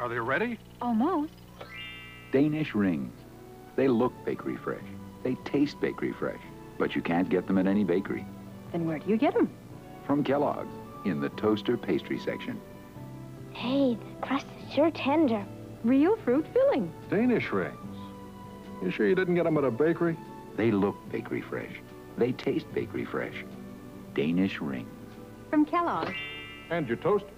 Are they ready? Almost. Danish rings. They look bakery fresh. They taste bakery fresh. But you can't get them at any bakery. Then where do you get them? From Kellogg's, in the toaster pastry section. Hey, the crust is sure tender. Real fruit filling. Danish rings. You sure you didn't get them at a bakery? They look bakery fresh. They taste bakery fresh. Danish rings. From Kellogg's. And your toaster.